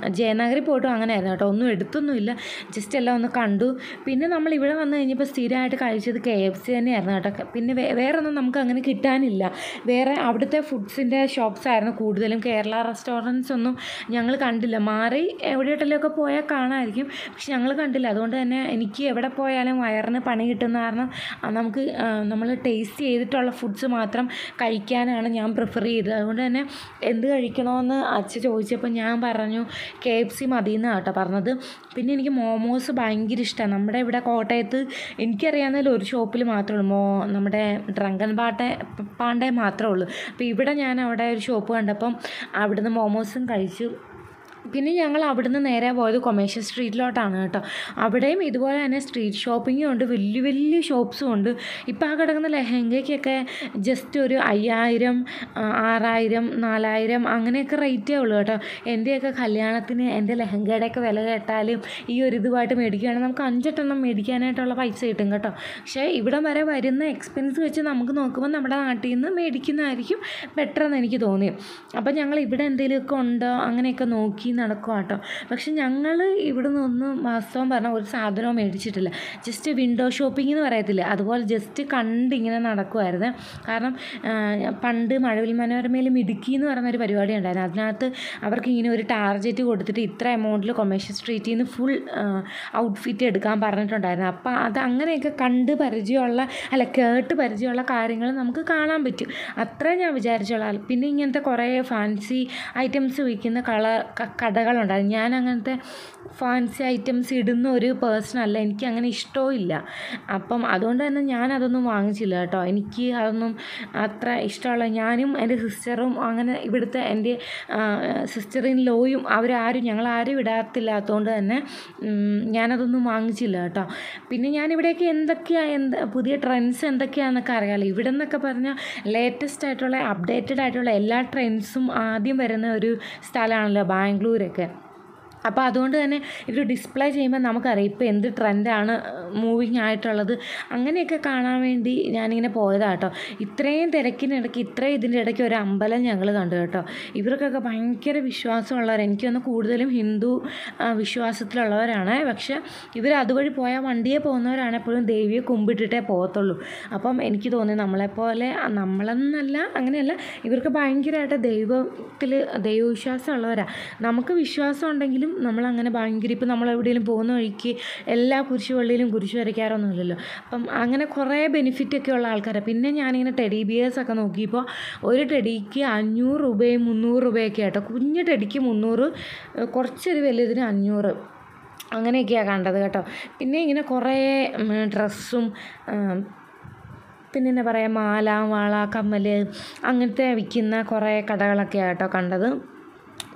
ജയനഗറിൽ പോയിട്ടും അങ്ങനെയായിരുന്നു കേട്ടോ. ഒന്നും എടുത്തൊന്നുമില്ല. ജസ്റ്റ് എല്ലാം ഒന്ന് കണ്ടു. പിന്നെ നമ്മൾ ഇവിടെ വന്നു കഴിഞ്ഞപ്പോൾ സ്ഥിരമായിട്ട് കഴിച്ചത് കെ എഫ് സി തന്നെയായിരുന്നു കേട്ടോ. പിന്നെ വേറെ ഒന്നും നമുക്ക് അങ്ങനെ കിട്ടാനില്ല. വേറെ അവിടുത്തെ ഫുഡ്സിന്റെ ഷോപ്സ് ആയിരുന്നു കൂടുതലും. കേരള റെസ്റ്റോറന്റ്സ് ഒന്നും ഞങ്ങൾ കണ്ടില്ല. മാറി എവിടെയോട്ടെങ്കിലുമൊക്കെ പോയാൽ കാണാമായിരിക്കും. പക്ഷെ ഞങ്ങൾ കണ്ടില്ല. അതുകൊണ്ട് തന്നെ എനിക്ക് എവിടെ പോയാലും വയറിന് പണി കിട്ടുന്ന കാരണം നമുക്ക് നമ്മൾ ടേസ്റ്റ് ചെയ്തിട്ടുള്ള ഫുഡ്സ് മാത്രം ഭക്ഷണം കഴിക്കാനാണ് ഞാൻ പ്രിഫർ ചെയ്തത്. അതുകൊണ്ട് തന്നെ എന്ത് കഴിക്കണമെന്ന് അച്ഛൻ ചോദിച്ചപ്പോൾ ഞാൻ പറഞ്ഞു കെ എഫ് സി മതി എന്നാണ് കേട്ടോ പറഞ്ഞത്. പിന്നെ എനിക്ക് മോമോസ് ഭയങ്കര ഇഷ്ടമാണ് നമ്മുടെ ഇവിടെ കോട്ടയത്ത് എനിക്കറിയാവുന്നതിൽ ഒരു ഷോപ്പിൽ മാത്രമേ ഉള്ളൂ. മോ നമ്മുടെ ഡ്രങ്കൻ പാട്ടെ പാണ്ടേ മാത്രമേ ഉള്ളൂ. അപ്പോൾ ഇവിടെ ഞാൻ അവിടെ ഒരു ഷോപ്പ് കണ്ടപ്പം അവിടുന്ന് മോമോസും കഴിച്ചു. പിന്നെ ഞങ്ങൾ അവിടുന്ന് നേരെ പോയത് കൊമേഴ്ഷ്യൽ സ്ട്രീറ്റിലോട്ടാണ് കേട്ടോ. അവിടെയും ഇതുപോലെ തന്നെ സ്ട്രീറ്റ് ഷോപ്പിങ്ങും ഉണ്ട് വലിയ വലിയ ഷോപ്സും ഉണ്ട്. ഇപ്പോൾ ആ കിടക്കുന്ന ലെഹങ്കയ്ക്കൊക്കെ ജസ്റ്റ് ഒരു അയ്യായിരം ആറായിരം നാലായിരം അങ്ങനെയൊക്കെ റേറ്റേ ഉള്ളൂ കേട്ടോ. എന്റെയൊക്കെ കല്യാണത്തിന് എന്റെ ലെഹങ്കയുടെയൊക്കെ വില കേട്ടാലും ഈ ഒരു ഇതുമായിട്ട് മേടിക്കുകയാണെങ്കിൽ നമുക്ക് അഞ്ചെട്ടെണ്ണം മേടിക്കാനായിട്ടുള്ള പൈസ കിട്ടും കേട്ടോ. പക്ഷേ ഇവിടെ വരെ വരുന്ന എക്സ്പെൻസ് വെച്ച് നമുക്ക് നോക്കുമ്പോൾ നമ്മുടെ നാട്ടിൽ നിന്ന് മേടിക്കുന്നതായിരിക്കും ബെറ്റർ എന്ന് എനിക്ക് തോന്നി അപ്പോൾ ഞങ്ങൾ ഇവിടെ എന്തെങ്കിലുമൊക്കെ ഉണ്ടോ അങ്ങനെയൊക്കെ നോക്കി നടക്കുക കേട്ടോ പക്ഷെ ഞങ്ങൾ ഇവിടെ നിന്നൊന്നും വാസ്തവം പറഞ്ഞാൽ ഒരു സാധനവും മേടിച്ചിട്ടില്ല. ജസ്റ്റ് വിൻഡോ ഷോപ്പിംഗ് എന്ന് പറയത്തില്ല? അതുപോലെ ജസ്റ്റ് കണ്ടിങ്ങനെ നടക്കുമായിരുന്നു കാരണം പണ്ട് മഴവിൽ മനോരമയിൽ മിടുക്കി എന്ന് പറയുന്ന ഒരു പരിപാടി ഉണ്ടായിരുന്നു. അതിനകത്ത് അവർക്ക് ഇങ്ങനെ ഒരു ടാർജറ്റ് കൊടുത്തിട്ട് ഇത്ര എമൗണ്ടിൽ കൊമേഷ്യൽ സ്ട്രീറ്റിൽ നിന്ന് ഫുൾ ഔട്ട്ഫിറ്റ് എടുക്കാൻ പറഞ്ഞിട്ടുണ്ടായിരുന്നു. അപ്പോൾ അത് അങ്ങനെയൊക്കെ കണ്ട് പരിചയമുള്ള അല്ല കേട്ട് പരിചയമുള്ള കാര്യങ്ങൾ നമുക്ക് കാണാൻ പറ്റും. അത്രേ ഞാൻ വിചാരിച്ചോളാം പിന്നെ ഇങ്ങനത്തെ കുറേ ഫാൻസി ഐറ്റംസ് വിൽക്കുന്ന കളർ കടകളുണ്ടായിരുന്നു ഞാൻ അങ്ങനത്തെ ഫാൻസി ഐറ്റംസ് ഇടുന്ന ഒരു പേഴ്സൺ അല്ല. എനിക്ക് അങ്ങനെ ഇഷ്ടവും ഇല്ല. അപ്പം അതുകൊണ്ട് തന്നെ ഞാൻ അതൊന്നും വാങ്ങിച്ചില്ല കേട്ടോ. എനിക്ക് അതൊന്നും അത്ര ഇഷ്ടമുള്ള ഞാനും എന്റെ സിസ്റ്ററും അങ്ങനെ ഇവിടുത്തെ എന്റെ സിസ്റ്ററിൻ ലോയും അവരാരും ഞങ്ങളാരും ഇടാത്തില്ലാത്തതുകൊണ്ട് തന്നെ ഞാനതൊന്നും വാങ്ങിച്ചില്ല കേട്ടോ. പിന്നെ ഞാനിവിടെയൊക്കെ എന്തൊക്കെയാണ് എന്ത് പുതിയ ട്രെൻഡ്സ് എന്തൊക്കെയാണെന്നൊക്കെ അറിയാമല്ലോ ഇവിടെ നിന്നൊക്കെ പറഞ്ഞാൽ ലേറ്റസ്റ്റ് ആയിട്ടുള്ള അപ്ഡേറ്റഡ് ആയിട്ടുള്ള എല്ലാ ട്രെൻഡ്സും ആദ്യം വരുന്ന ഒരു സ്ഥലമാണല്ലോ ബാംഗ്ലൂരൊക്കെ അപ്പോൾ അതുകൊണ്ട് തന്നെ ഇത് ഡിസ്പ്ലേ ചെയ്യുമ്പോൾ നമുക്കറിയാം ഇപ്പോൾ എന്ത് ട്രെൻഡാണ് മൂവിങ് ആയിട്ടുള്ളത്. അങ്ങനെയൊക്കെ കാണാൻ വേണ്ടി ഞാനിങ്ങനെ പോയതാണ് കേട്ടോ. ഇത്രയും തിരക്കിനിടയ്ക്ക് ഇത്രയും ഇതിന്റെ ഇടയ്ക്ക് ഒരു അമ്പലം ഞങ്ങൾ കണ്ടു കേട്ടോ. ഇവർക്കൊക്കെ ഭയങ്കര വിശ്വാസമുള്ളവർ എനിക്കൊന്ന് കൂടുതലും ഹിന്ദു വിശ്വാസത്തിലുള്ളവരാണ്. പക്ഷേ ഇവർ അതുവഴി പോയാൽ വണ്ടിയെ പോകുന്നവരാണ് എപ്പോഴും ദേവിയെ കുമ്പിട്ടിട്ടേ പോകത്തുള്ളൂ. അപ്പം എനിക്ക് തോന്നി നമ്മളെപ്പോലെ നമ്മളെന്നല്ല അങ്ങനെയല്ല ഇവർക്ക് ഭയങ്കരമായിട്ട് ദൈവത്തിൽ ദൈവവിശ്വാസമുള്ളവരാണ് നമുക്ക് വിശ്വാസം ഉണ്ടെങ്കിലും നമ്മളങ്ങനെ ഭയങ്കര ഇപ്പം നമ്മൾ എവിടെയെങ്കിലും പോകുന്ന വഴിക്ക് എല്ലാ കുരിശുപള്ളിയിലും കുരിശ് വരയ്ക്കാറൊന്നുമില്ലല്ലോ. അപ്പം അങ്ങനെ കുറേ ബെനിഫിറ്റൊക്കെ ഉള്ള ആൾക്കാരാണ് പിന്നെ ഞാനിങ്ങനെ ടെഡി ബിയേഴ്സ് ഒക്കെ നോക്കിയപ്പോൾ ഒരു ടെഡിക്ക് അഞ്ഞൂറ് രൂപയും മുന്നൂറ് രൂപയൊക്കെ ആട്ടോ. കുഞ്ഞ് ടെഡിക്ക് മുന്നൂറ് കുറച്ചൊരു വലിയതിന് അഞ്ഞൂറ്. അങ്ങനെയൊക്കെയാണ് കണ്ടത് കേട്ടോ. പിന്നെ ഇങ്ങനെ കുറേ ഡ്രസ്സും പിന്നെ എന്താ പറയുക മാല വള കമ്മൽ അങ്ങനത്തെ വിൽക്കുന്ന കുറേ കടകളൊക്കെയാണ് കേട്ടോ കണ്ടത്.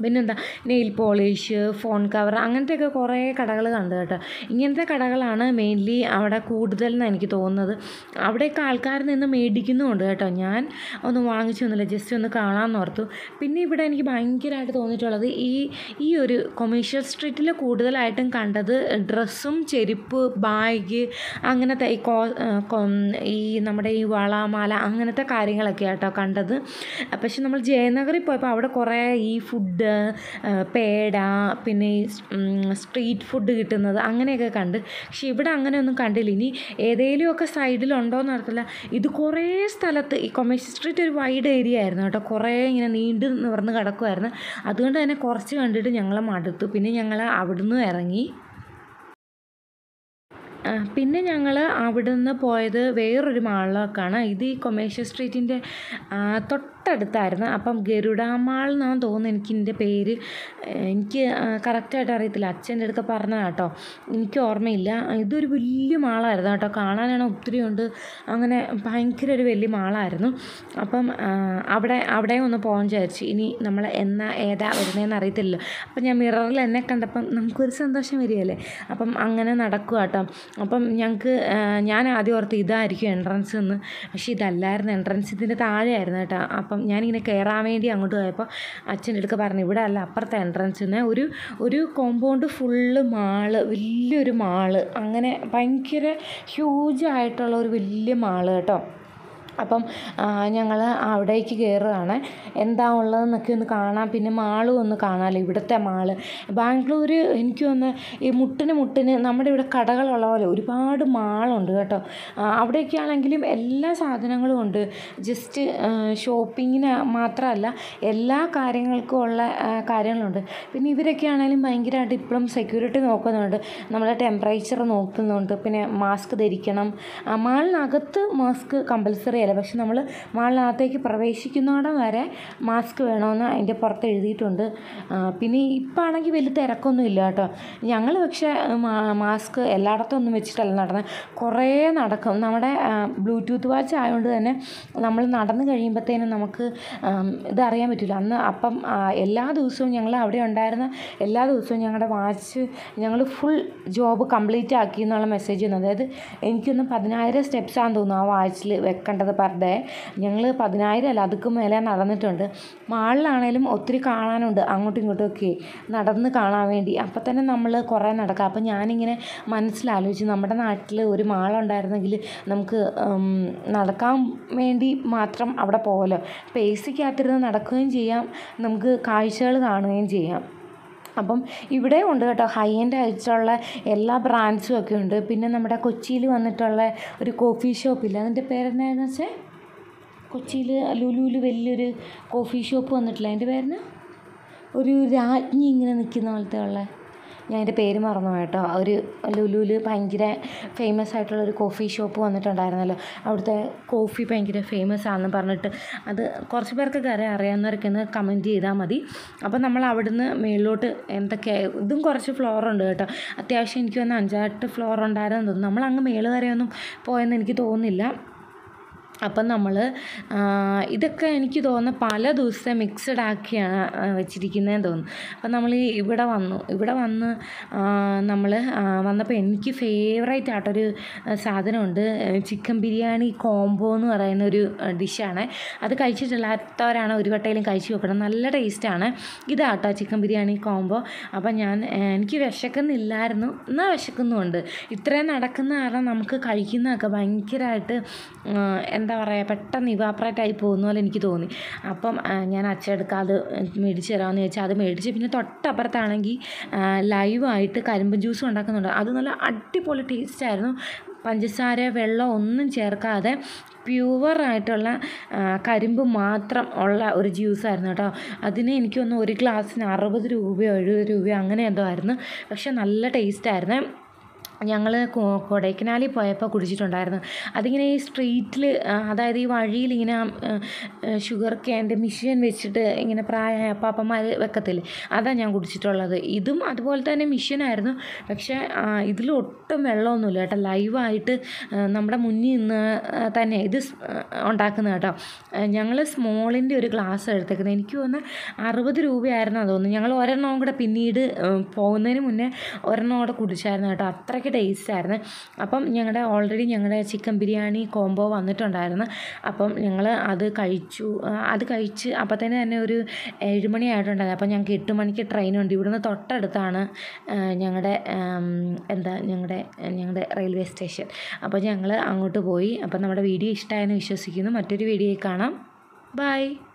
പിന്നെന്താ നെയിൽ പോളിഷ് ഫോൺ കവർ അങ്ങനത്തെയൊക്കെ കുറേ കടകൾ കണ്ടു കേട്ടോ. ഇങ്ങനത്തെ കടകളാണ് മെയിൻലി അവിടെ കൂടുതൽ എന്ന് എനിക്ക് തോന്നുന്നത്. അവിടെയൊക്കെ ആൾക്കാർ നിന്ന് മേടിക്കുന്നുമുണ്ട് കേട്ടോ. ഞാൻ ഒന്നും വാങ്ങിച്ചൊന്നുമില്ല ജസ്റ്റ് ഒന്ന് കാണാമെന്ന് ഓർത്തു. പിന്നെ ഇവിടെ എനിക്ക് ഭയങ്കരമായിട്ട് തോന്നിയിട്ടുള്ളത് ഈ ഈ ഒരു കൊമേഴ്ഷ്യൽ സ്ട്രീറ്റിൽ കൂടുതലായിട്ടും കണ്ടത് ഡ്രസ്സും ചെരുപ്പ് ബാഗ് അങ്ങനത്തെ ഈ ഈ നമ്മുടെ ഈ വള മാല അങ്ങനത്തെ കാര്യങ്ങളൊക്കെ കേട്ടോ കണ്ടത്. പക്ഷെ നമ്മൾ ജയനഗറിൽ പോയപ്പോൾ അവിടെ കുറേ ഈ ഫുഡ് പേട പിന്നെ ഈ സ്ട്രീറ്റ് ഫുഡ് കിട്ടുന്നത് അങ്ങനെയൊക്കെ കണ്ട്. പക്ഷെ ഇവിടെ അങ്ങനെയൊന്നും കണ്ടില്ല. ഇനി ഏതെങ്കിലുമൊക്കെ സൈഡിലുണ്ടോയെന്ന് അറിയത്തില്ല. ഇത് കുറേ സ്ഥലത്ത് ഈ കൊമേഴ്ഷ്യൽ സ്ട്രീറ്റ് ഒരു വൈഡ് ഏരിയ ആയിരുന്നു കേട്ടോ. കുറേ ഇങ്ങനെ നീണ്ടു നിവർന്ന് കിടക്കുമായിരുന്നു അതുകൊണ്ട് തന്നെ കുറച്ച് കണ്ടിട്ട് ഞങ്ങൾ മടുത്തു. പിന്നെ ഞങ്ങൾ അവിടുന്ന് ഇറങ്ങി. പിന്നെ ഞങ്ങൾ അവിടുന്ന് പോയത് വേറൊരു മാളിലേക്കാണ് ഇത് ഈ കൊമേഴ്ഷ്യൽ സ്ട്രീറ്റിന്റെ തൊട്ടടുത്തായിരുന്നു. അപ്പം ഗരുഡാമാൾ എന്നാണ് തോന്നുന്നു എനിക്ക് എന്റെ പേര്. എനിക്ക് കറക്റ്റായിട്ട് അറിയത്തില്ല. അച്ഛന്റെ അടുത്ത് പറഞ്ഞതാണ് കേട്ടോ. എനിക്ക് ഓർമ്മയില്ല. ഇതൊരു വലിയ മാളായിരുന്നു കേട്ടോ. കാണാനാണ് ഒത്തിരി ഉണ്ട്. അങ്ങനെ ഭയങ്കര ഒരു വലിയ മാളായിരുന്നു. അപ്പം അവിടെ അവിടെ ഒന്ന് പോകാൻ വിചാരിച്ചു. ഇനി നമ്മൾ എന്നാ ഏതാ വരുന്നതെന്ന് അറിയത്തില്ലല്ലോ. അപ്പം ഞാൻ മിററിൽ എന്നെ കണ്ടപ്പം നമുക്കൊരു സന്തോഷം വരികയല്ലേ. അപ്പം അങ്ങനെ നടക്കുക കേട്ടോ. അപ്പം ഞങ്ങൾക്ക് ഞാൻ ആദ്യം ഓർത്ത് ഇതായിരിക്കും എൻട്രൻസ് എന്ന്. പക്ഷേ ഇതല്ലായിരുന്നു. എൻട്രൻസ് ഇതിന്റെ താഴെയായിരുന്നു കേട്ടോ. അപ്പം ഞാനിങ്ങനെ കയറാൻ വേണ്ടി അങ്ങോട്ട് പോയപ്പോൾ അച്ഛന്റെ അടുക്ക പറഞ്ഞു ഇവിടെ അല്ല അപ്പുറത്തെ എൻട്രൻസിന് ഒരു ഒരു കോമ്പൗണ്ട് ഫുള്ള് മാൾ വലിയൊരു മാൾ. അങ്ങനെ ഭയങ്കര ഹ്യൂജ് ആയിട്ടുള്ള ഒരു വലിയ മാൾ കേട്ടോ. അപ്പം ഞങ്ങൾ അവിടേക്ക് കയറുകയാണ് എന്താ ഉള്ളതെന്നൊക്കെ ഒന്ന് കാണാം. പിന്നെ മാളും ഒന്ന് കാണാമല്ലോ ഇവിടുത്തെ മാൾ. ബാംഗ്ലൂർ എനിക്ക് ഒന്ന് ഈ മുട്ടിന് മുട്ടിന് നമ്മുടെ ഇവിടെ കടകളുള്ള പോലെ ഒരുപാട് മാളുണ്ട് കേട്ടോ. അവിടെയൊക്കെ ആണെങ്കിലും എല്ലാ സാധനങ്ങളും ഉണ്ട്. ജസ്റ്റ് ഷോപ്പിങ്ങിന് മാത്രമല്ല എല്ലാ കാര്യങ്ങൾക്കും ഉള്ള കാര്യങ്ങളുണ്ട്. പിന്നെ ഇവരൊക്കെ ആണെങ്കിലും ഭയങ്കരമായിട്ട് ഇപ്പോഴും സെക്യൂരിറ്റി നോക്കുന്നുണ്ട്. നമ്മുടെ ടെമ്പറേച്ചർ നോക്കുന്നുണ്ട്. പിന്നെ മാസ്ക് ധരിക്കണം. മാളിനകത്ത് മാസ്ക് കമ്പൽസറി അല്ല പക്ഷെ നമ്മൾ മാളിനകത്തേക്ക് പ്രവേശിക്കുന്നിടം വരെ മാസ്ക് വേണമെന്ന് അതിന്റെ പുറത്ത് എഴുതിയിട്ടുണ്ട്. പിന്നെ ഇപ്പം ആണെങ്കിൽ വലിയ തിരക്കൊന്നും ഇല്ല കേട്ടോ. ഞങ്ങൾ പക്ഷേ മാസ്ക് എല്ലായിടത്തും ഒന്നും വെച്ചിട്ടല്ല നടന്നത് കുറേ നടക്കും. നമ്മുടെ ബ്ലൂടൂത്ത് വാച്ച് ആയതുകൊണ്ട് തന്നെ നമ്മൾ നടന്നു കഴിയുമ്പോഴത്തേനും നമുക്ക് ഇതറിയാൻ പറ്റില്ല. അന്ന് അപ്പം എല്ലാ ദിവസവും ഞങ്ങൾ അവിടെ ഉണ്ടായിരുന്ന എല്ലാ ദിവസവും ഞങ്ങളുടെ വാച്ച് ഞങ്ങൾ ഫുൾ ജോബ് കംപ്ലീറ്റ് ആക്കി എന്നുള്ള മെസ്സേജ് വന്നു. അതായത് എനിക്കൊന്ന് പതിനായിരം സ്റ്റെപ്സ് ആണെന്ന് തോന്നുന്നു ആ വാച്ചിൽ വെക്കേണ്ടത്. പെർ ഡേ ഞങ്ങൾ പതിനായിരം അല്ല അതുക്കും മേലെ നടന്നിട്ടുണ്ട്. മാളിലാണേലും ഒത്തിരി കാണാനുണ്ട് അങ്ങോട്ടും ഇങ്ങോട്ടും ഒക്കെ നടന്ന് കാണാൻ വേണ്ടി. അപ്പം തന്നെ നമ്മൾ കുറേ നടക്കുക അപ്പം ഞാനിങ്ങനെ മനസ്സിലാലോചിച്ച് നമ്മുടെ നാട്ടിൽ ഒരു മാളുണ്ടായിരുന്നെങ്കിൽ നമുക്ക് നടക്കാൻ വേണ്ടി മാത്രം അവിടെ പോകലോ പേസിക്കകത്തിരുന്ന് നടക്കുകയും ചെയ്യാം. നമുക്ക് കാഴ്ചകൾ കാണുകയും ചെയ്യാം. അപ്പം ഇവിടെ ഉണ്ട് കേട്ടോ ഹൈ എൻഡ് ആയിട്ടുള്ള എല്ലാ ബ്രാൻഡ്സും ഒക്കെ ഉണ്ട്. പിന്നെ നമ്മുടെ കൊച്ചിയിൽ വന്നിട്ടുള്ള ഒരു കോഫി ഷോപ്പില്ല അതിന്റെ പേരെന്നാന്ന് വെച്ചാൽ കൊച്ചിയിൽ ലുലുവിൽ വലിയൊരു കോഫി ഷോപ്പ് വന്നിട്ടില്ല? അതിന്റെ പേരെന്നാ? ഒരു രാജ്ഞി ഇങ്ങനെ നിൽക്കുന്ന പോലത്തെ ഉള്ള ഞാൻ അതിന്റെ പേര് മറന്നു പോയി കേട്ടോ ഒരു ലുലുവിൽ ഭയങ്കര ഫേമസ് ആയിട്ടുള്ള ഒരു കോഫി ഷോപ്പ് വന്നിട്ടുണ്ടായിരുന്നല്ലോ. അവിടുത്തെ കോഫി ഭയങ്കര ഫേമസ് ആണെന്ന് പറഞ്ഞിട്ട് അത് കുറച്ച് പേർക്കൊക്കെ അറിയാം. അറിയാവുന്നവരൊക്കെ ഒന്ന് കമന്റ് ചെയ്താൽ മതി. അപ്പോൾ നമ്മൾ അവിടുന്ന് മേളിലോട്ട് എന്തൊക്കെ ഇതും കുറച്ച് ഫ്ലോർ ഉണ്ട് കേട്ടോ. അത്യാവശ്യം എനിക്ക് വന്ന് അഞ്ചാട്ട് ഫ്ലോർ ഉണ്ടായിരുന്നു നമ്മൾ അങ്ങ് മേൾ വരെയൊന്നും പോയെന്ന് എനിക്ക് തോന്നുന്നില്ല. അപ്പം നമ്മൾ ഇതൊക്കെ എനിക്ക് തോന്നുന്നു പല ദിവസത്തെ മിക്സഡ് ആക്കിയാണ് വെച്ചിരിക്കുന്നതെന്ന് തോന്നുന്നു. അപ്പം നമ്മൾ ഇവിടെ വന്നു. ഇവിടെ വന്ന് നമ്മൾ വന്നപ്പോൾ എനിക്ക് ഫേവറേറ്റ് ആയിട്ടൊരു സാധനമുണ്ട്. ചിക്കൻ ബിരിയാണി കോംബോ എന്ന് പറയുന്ന ഒരു ഡിഷാണ് അത് കഴിച്ചിട്ടില്ലാത്തവരാണ് ഒരു വട്ടയിലും കഴിച്ചു നോക്കണം. നല്ല ടേസ്റ്റാണ് ഇതാട്ടോ ചിക്കൻ ബിരിയാണി കോംബോ അപ്പം ഞാൻ എനിക്ക് വിശക്കുന്നില്ലായിരുന്നു. എന്നാൽ വിശക്കുന്നുമുണ്ട്. ഇത്രയും നടക്കുന്ന കാരണം നമുക്ക് കഴിക്കുന്നതൊക്കെ ഭയങ്കരമായിട്ട് എന്താ പറയുക പെട്ടെന്ന് ഇവാപ്രേറ്റ് ആയി പോകുന്ന പോലെ എനിക്ക് തോന്നി. അപ്പം ഞാൻ അച്ചടുക്ക അത് മേടിച്ച് തരാമെന്ന് ചോദിച്ചാൽ അത് മേടിച്ച് പിന്നെ തൊട്ടപ്പുറത്താണെങ്കിൽ ലൈവായിട്ട് കരിമ്പ് ജ്യൂസ് ഉണ്ടാക്കുന്നുണ്ട്. അത് നല്ല അടിപൊളി ടേസ്റ്റായിരുന്നു പഞ്ചസാര വെള്ളം ഒന്നും ചേർക്കാതെ പ്യുവറായിട്ടുള്ള കരിമ്പ് മാത്രം ഉള്ള ഒരു ജ്യൂസായിരുന്നു കേട്ടോ. അതിന് എനിക്കൊന്ന് ഒരു ഗ്ലാസ്സിന് അറുപത് രൂപയോ എഴുപത് രൂപയോ അങ്ങനെ എന്തോ ആയിരുന്നു. പക്ഷെ നല്ല ടേസ്റ്റായിരുന്നു ഞങ്ങൾ കൊടൈക്കനാലിൽ പോയപ്പോൾ കുടിച്ചിട്ടുണ്ടായിരുന്നു. അതിങ്ങനെ ഈ സ്ട്രീറ്റിൽ അതായത് ഈ വഴിയിൽ ഇങ്ങനെ ഷുഗർ ക്യാന്റെ മിഷീൻ വെച്ചിട്ട് ഇങ്ങനെ പ്രായമായ അപ്പാപ്പന്മാർ വെക്കത്തില്ലേ? അതാണ് ഞാൻ കുടിച്ചിട്ടുള്ളത്. ഇതും അതുപോലെ തന്നെ മിഷീനായിരുന്നു പക്ഷേ ഇതിലൊട്ടും വെള്ളമൊന്നുമില്ല കേട്ടോ. ലൈവായിട്ട് നമ്മുടെ മുന്നിൽ നിന്ന് തന്നെ ഇത് ഉണ്ടാക്കുന്നത് കേട്ടോ. ഞങ്ങൾ സ്മോളിന്റെ ഒരു ഗ്ലാസ് എടുത്തേക്കുന്നത്. എനിക്ക് തോന്നുന്നു അറുപത് രൂപയായിരുന്നു തോന്നുന്നു ഞങ്ങൾ ഒരെണ്ണം കൂടെ പിന്നീട് പോകുന്നതിന് മുന്നേ ഒരെണ്ണം കൂടെ കുടിച്ചായിരുന്നു കേട്ടോ. അത്രയ്ക്ക് ടേസ്റ്റ് ആയിരുന്നു. അപ്പം ഞങ്ങളുടെ ഓൾറെഡി ഞങ്ങളുടെ ചിക്കൻ ബിരിയാണി കോംബോ വന്നിട്ടുണ്ടായിരുന്നു. അപ്പം ഞങ്ങൾ അത് കഴിച്ചു. അത് കഴിച്ച് അപ്പം തന്നെ തന്നെ ഒരു ഏഴുമണി ആയിട്ടുണ്ടായിരുന്നു. അപ്പം ഞങ്ങൾക്ക് എട്ട് മണിക്ക് ട്രെയിനുണ്ട് ഇവിടുന്ന് തൊട്ടടുത്താണ് ഞങ്ങളുടെ എന്താ ഞങ്ങളുടെ ഞങ്ങളുടെ റെയിൽവേ സ്റ്റേഷൻ അപ്പോൾ ഞങ്ങൾ അങ്ങോട്ട് പോയി. അപ്പം നമ്മുടെ വീഡിയോ ഇഷ്ടമായെന്ന് വിശ്വസിക്കുന്നു. മറ്റൊരു വീഡിയോയിൽ കാണാം. ബൈ